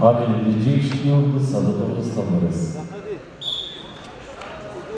Amin. Diyecek şey yoktu, salatımız tamırız.